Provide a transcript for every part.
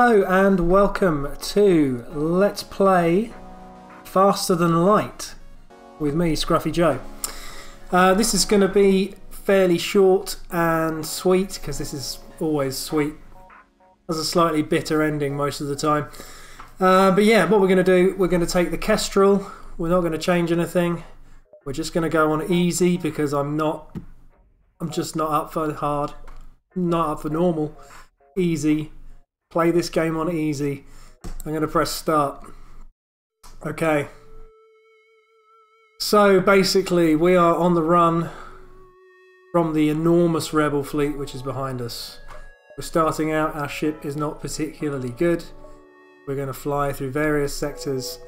Hello and welcome to Let's Play Faster Than Light with me, Scruffy Joe. Uh, this is going to be fairly short and sweet because this is always sweet. Has a slightly bitter ending most of the time. Uh, but yeah, what we're going to do, we're going to take the Kestrel. We're not going to change anything. We're just going to go on easy because I'm not, I'm just not up for hard, not up for normal. Easy play this game on easy. I'm going to press start. Okay. So basically, we are on the run from the enormous rebel fleet which is behind us. We're starting out, our ship is not particularly good. We're going to fly through various sectors,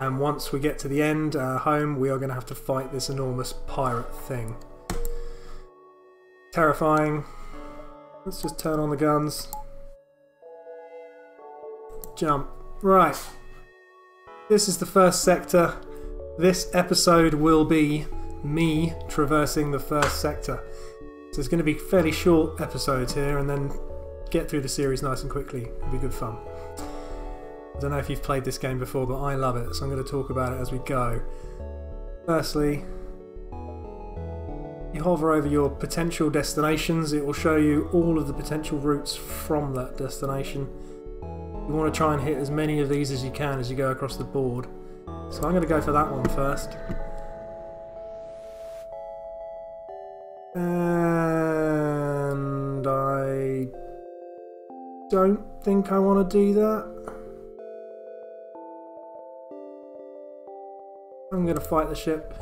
and once we get to the end, our home, we are going to have to fight this enormous pirate thing. Terrifying. Let's just turn on the guns jump. Right. This is the first sector. This episode will be me traversing the first sector. So it's going to be fairly short episodes here and then get through the series nice and quickly. It'll be good fun. I don't know if you've played this game before, but I love it, so I'm going to talk about it as we go. Firstly, you hover over your potential destinations, it will show you all of the potential routes from that destination. You want to try and hit as many of these as you can as you go across the board. So I'm going to go for that one first. And I don't think I want to do that. I'm going to fight the ship.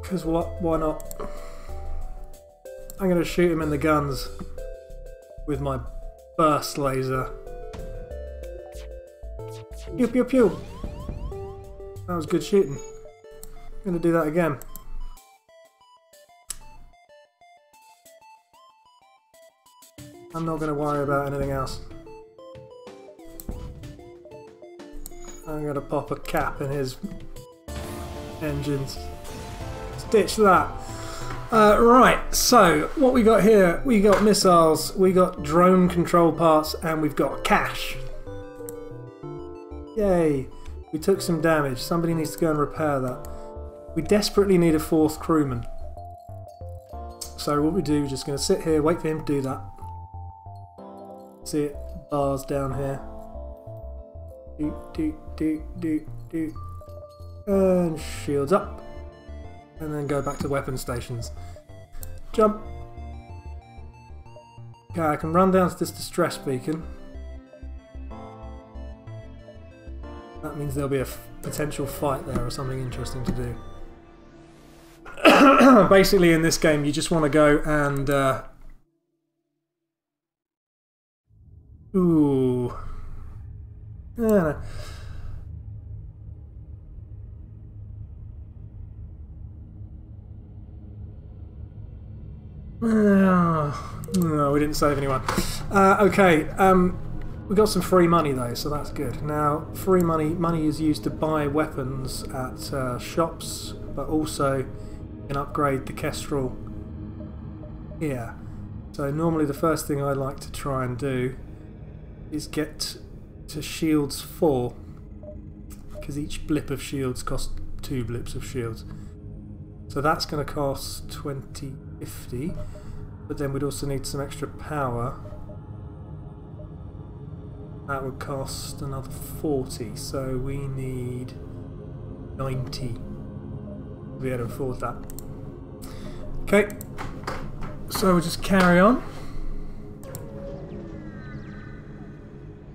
Because what? Why not? I'm going to shoot him in the guns with my burst laser. Pew pew pew. That was good shooting. I'm gonna do that again. I'm not gonna worry about anything else. I'm gonna pop a cap in his engines. Stitch that. Uh, right, so what we got here, we got missiles, we got drone control parts, and we've got cash. Yay, we took some damage. Somebody needs to go and repair that. We desperately need a fourth crewman. So what we do, we're just going to sit here, wait for him to do that. See it, bars down here. Do, do, do, do, do. And shields up and then go back to weapon stations. Jump! Okay, I can run down to this distress beacon. That means there'll be a potential fight there or something interesting to do. Basically in this game you just want to go and... Uh... Ooh... Yeah, no, we didn't save anyone. Uh, okay, um, we got some free money though, so that's good. Now, free money money is used to buy weapons at uh, shops, but also you can upgrade the Kestrel here. So normally the first thing I like to try and do is get to shields 4 because each blip of shields costs two blips of shields. So that's going to cost 2050, but then we'd also need some extra power. That would cost another 40, so we need 90 to be able to afford that. Okay, so we'll just carry on.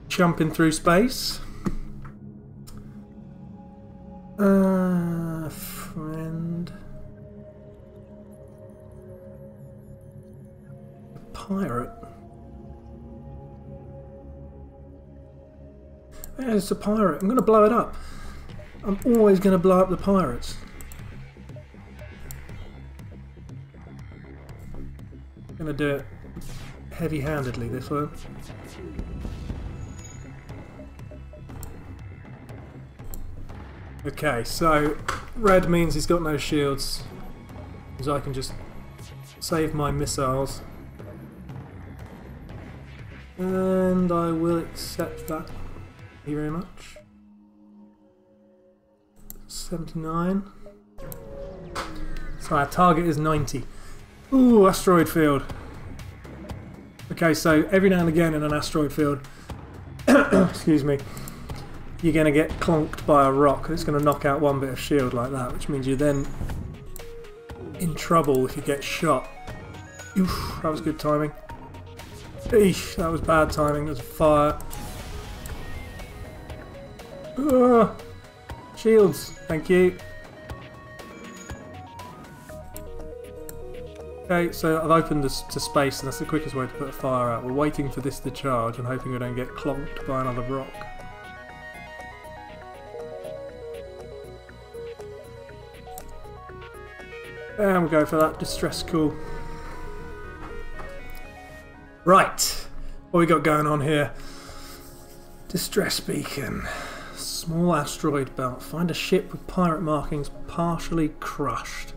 Jumping through space. Uh, pirate. It's a pirate. I'm going to blow it up. I'm always going to blow up the pirates. I'm going to do it heavy-handedly this one. Okay, so red means he's got no shields, so I can just save my missiles And I will accept that. Thank you very much. 79. So our target is 90. Ooh, asteroid field. Okay, so every now and again in an asteroid field, excuse me, you're going to get clonked by a rock. It's going to knock out one bit of shield like that, which means you're then in trouble if you get shot. Oof, that was good timing. Eesh, that was bad timing. There's a fire. Shields, thank you. Okay, so I've opened this to space and that's the quickest way to put a fire out. We're waiting for this to charge and hoping we don't get clonked by another rock. And we'll go for that distress call. Right, what we got going on here? Distress beacon. Small asteroid belt. Find a ship with pirate markings partially crushed.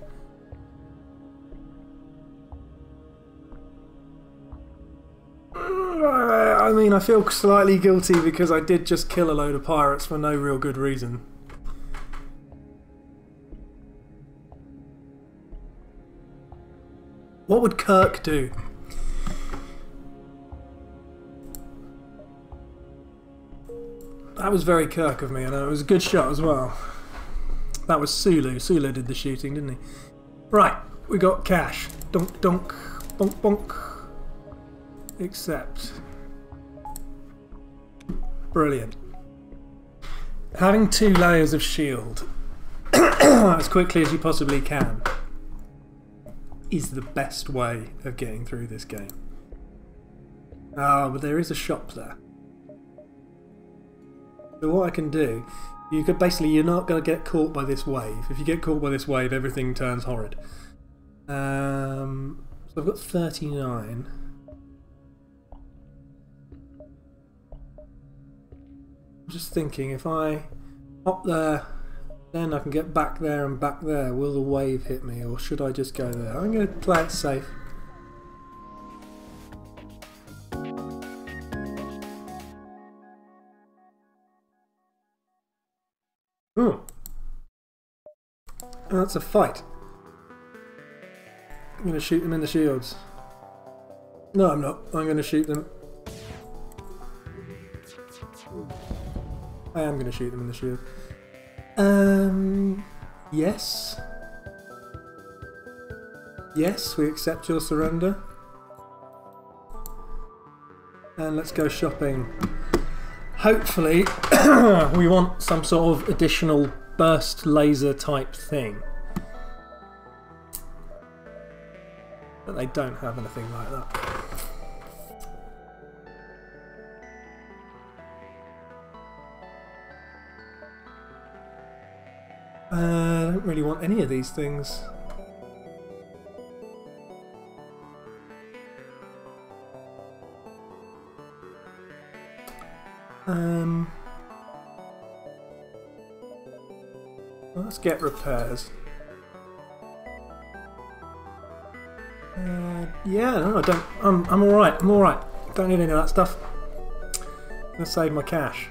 Mm, I mean, I feel slightly guilty because I did just kill a load of pirates for no real good reason. What would Kirk do? That was very Kirk of me, and it was a good shot as well. That was Sulu. Sulu did the shooting, didn't he? Right, we got cash. Dunk, donk, bonk, bonk. Accept. Brilliant. Having two layers of shield as quickly as you possibly can is the best way of getting through this game. Ah, oh, but there is a shop there. So what I can do, you could basically you're not going to get caught by this wave. If you get caught by this wave, everything turns horrid. Um, so I've got 39. I'm just thinking if I hop there, then I can get back there and back there. Will the wave hit me, or should I just go there? I'm going to play it safe. That's a fight. I'm going to shoot them in the shields. No, I'm not. I'm going to shoot them. I am going to shoot them in the shield. Um, yes. Yes, we accept your surrender. And let's go shopping hopefully we want some sort of additional burst laser type thing. But they don't have anything like that. Uh, I don't really want any of these things. Get repairs. Uh, yeah, no, I don't. I'm, I'm all right. I'm all right. Don't need any of that stuff. I'm gonna save my cash.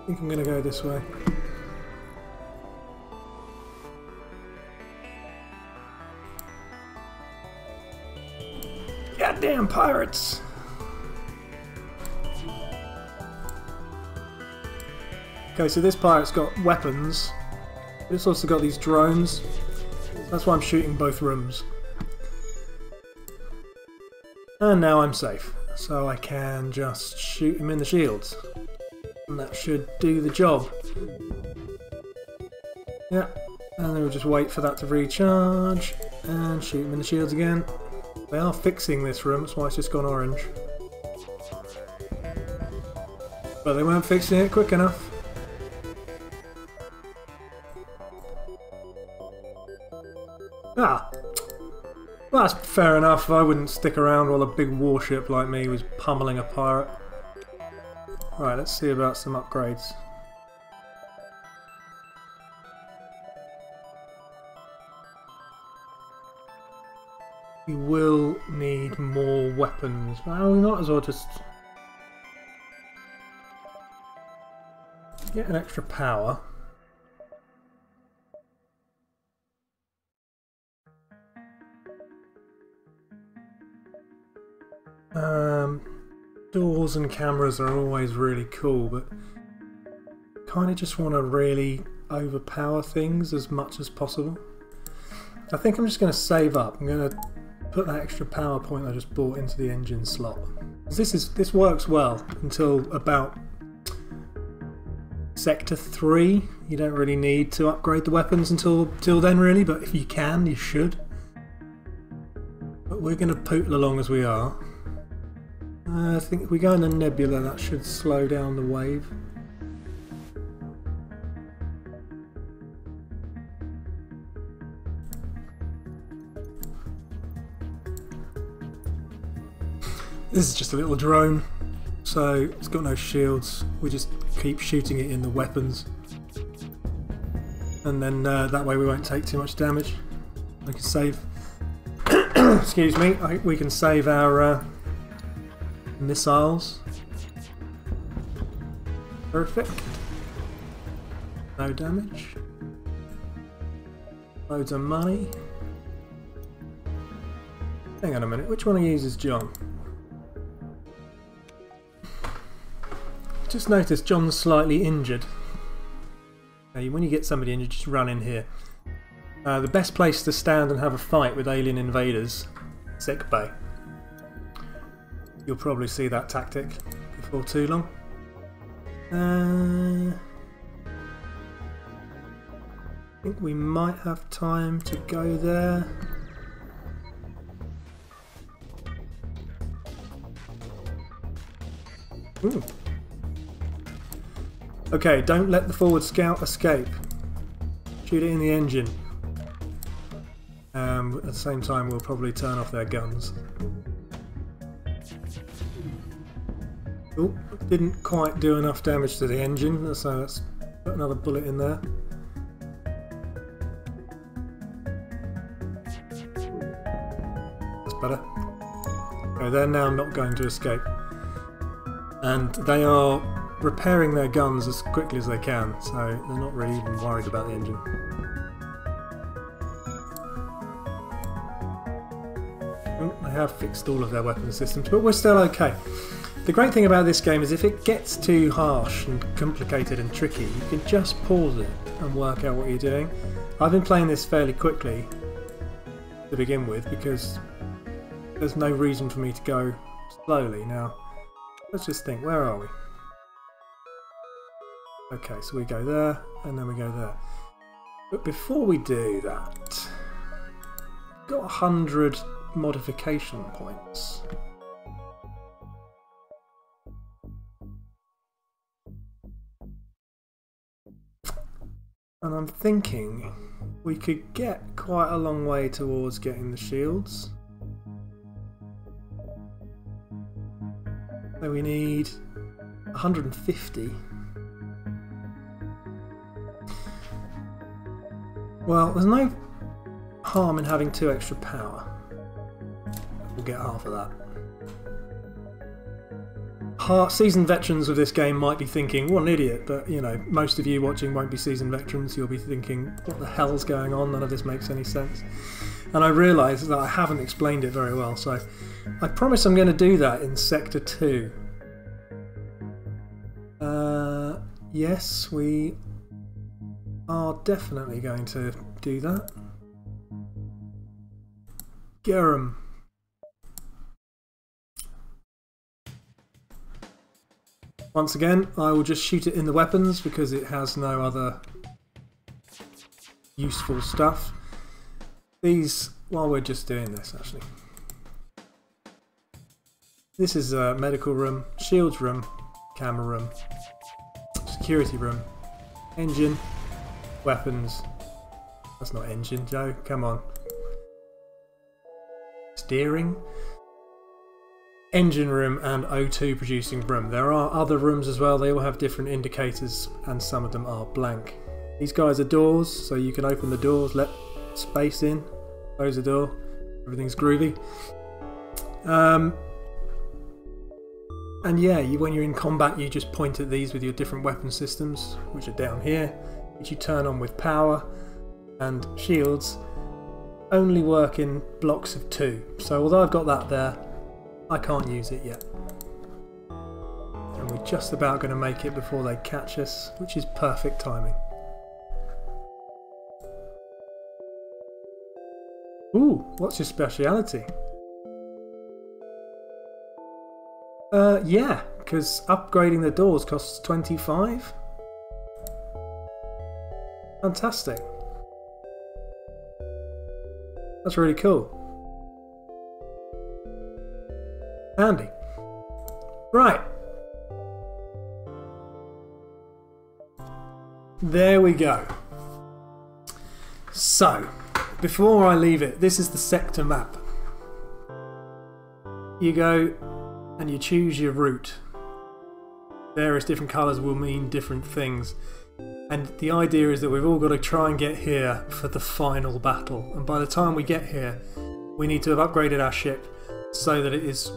I think I'm gonna go this way. Goddamn pirates! Okay, so this pirate's got weapons. It's also got these drones. That's why I'm shooting both rooms. And now I'm safe. So I can just shoot him in the shields. And that should do the job. Yeah. And then we'll just wait for that to recharge. And shoot him in the shields again. They are fixing this room, that's why it's just gone orange. But they weren't fixing it quick enough. Ah! Well, that's fair enough. I wouldn't stick around while a big warship like me was pummeling a pirate. Right, let's see about some upgrades. We will need more weapons. Well, we might as well just get an extra power. Um, doors and cameras are always really cool, but kind of just want to really overpower things as much as possible. I think I'm just going to save up. I'm going to put that extra power point I just bought into the engine slot. This is this works well until about sector 3. You don't really need to upgrade the weapons until, until then really, but if you can, you should. But we're going to pootle along as we are. I think if we go in the nebula that should slow down the wave. This is just a little drone, so it's got no shields. We just keep shooting it in the weapons. And then uh, that way we won't take too much damage. We can save... excuse me, I, we can save our uh, missiles. Perfect. No damage. Loads of money. Hang on a minute, which one of these is John? Just noticed John's slightly injured. Now, when you get somebody injured, just run in here. Uh, the best place to stand and have a fight with alien invaders, sick bay. You'll probably see that tactic before too long. Uh, I think we might have time to go there. Ooh. Okay, don't let the forward scout escape. Shoot it in the engine. Um, at the same time, we'll probably turn off their guns. Oh, didn't quite do enough damage to the engine, so let's put another bullet in there. That's better. Okay, they're now not going to escape. And they are repairing their guns as quickly as they can, so they're not really even worried about the engine. Oh, they have fixed all of their weapon systems, but we're still okay. The great thing about this game is if it gets too harsh and complicated and tricky, you can just pause it and work out what you're doing. I've been playing this fairly quickly to begin with because there's no reason for me to go slowly. Now, let's just think, where are we? Okay, so we go there, and then we go there. But before we do that, got 100 modification points. And I'm thinking we could get quite a long way towards getting the shields. So we need 150 Well, there's no harm in having two extra power. We'll get half of that. Heart, seasoned veterans of this game might be thinking, what an idiot, but you know, most of you watching won't be seasoned veterans. You'll be thinking, what the hell's going on? None of this makes any sense. And I realise that I haven't explained it very well, so I promise I'm going to do that in Sector 2. Uh, yes, we are definitely going to do that. Garum. Once again, I will just shoot it in the weapons because it has no other useful stuff. These, while we're just doing this actually. This is a medical room, shields room, camera room, security room, engine, Weapons. That's not engine, Joe. Come on. Steering. Engine room and O2 producing room. There are other rooms as well. They all have different indicators and some of them are blank. These guys are doors, so you can open the doors, let space in, close the door. Everything's groovy. Um, and yeah, you, when you're in combat, you just point at these with your different weapon systems, which are down here, which you turn on with power. And shields only work in blocks of two. So although I've got that there, I can't use it yet. And we're just about going to make it before they catch us, which is perfect timing. Ooh, what's your speciality? Uh, yeah, because upgrading the doors costs 25. Fantastic. That's really cool. Handy. Right. There we go. So, before I leave it, this is the sector map. You go and you choose your route. Various different colours will mean different things. And the idea is that we've all got to try and get here for the final battle. And by the time we get here, we need to have upgraded our ship so that it is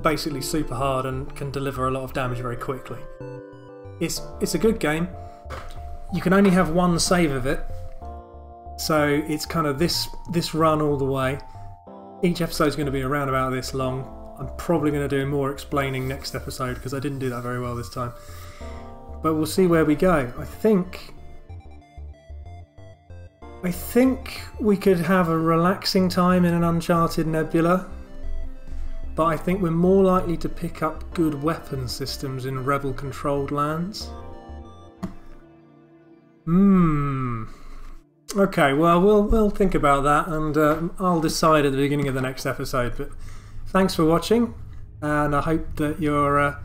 basically super hard and can deliver a lot of damage very quickly. It's, it's a good game. You can only have one save of it. So it's kind of this, this run all the way. Each episode is going to be around about this long. I'm probably going to do more explaining next episode because I didn't do that very well this time. But we'll see where we go. I think. I think we could have a relaxing time in an Uncharted Nebula. But I think we're more likely to pick up good weapon systems in rebel controlled lands. Hmm. Okay, well, we'll we'll think about that, and uh, I'll decide at the beginning of the next episode. But thanks for watching, and I hope that you're uh,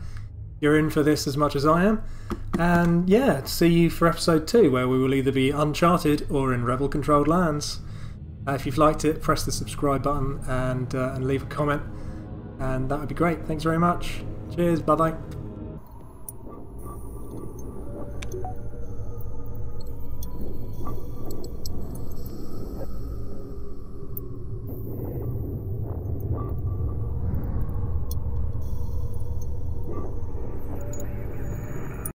you're in for this as much as I am. And yeah, see you for episode two, where we will either be Uncharted or in Rebel controlled lands. Uh, if you've liked it, press the subscribe button and uh, and leave a comment, and that would be great. Thanks very much. Cheers. Bye bye.